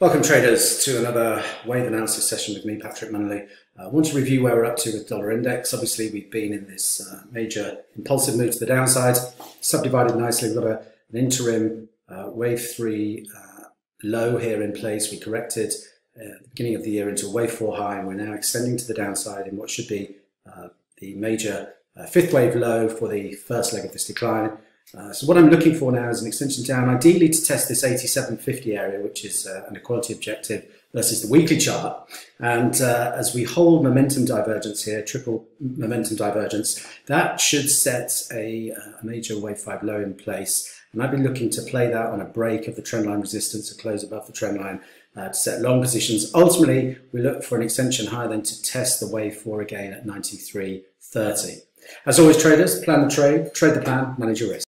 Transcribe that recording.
Welcome traders to another wave analysis session with me, Patrick Munnelly. I uh, want to review where we're up to with dollar index. Obviously, we've been in this uh, major impulsive move to the downside, subdivided nicely. We've got a, an interim uh, wave three uh, low here in place. We corrected uh, at the beginning of the year into a wave four high, and we're now extending to the downside in what should be uh, the major fifth wave low for the first leg of this decline. Uh, so what I'm looking for now is an extension down, ideally to test this 8750 area, which is uh, an equality objective versus the weekly chart. And uh, as we hold momentum divergence here, triple momentum divergence, that should set a, uh, a major wave 5 low in place. And I've been looking to play that on a break of the trendline resistance, a close above the trendline uh, to set long positions. Ultimately, we look for an extension higher than to test the wave 4 again at 93.30. As always, traders, plan the trade, trade the plan, manage your risk.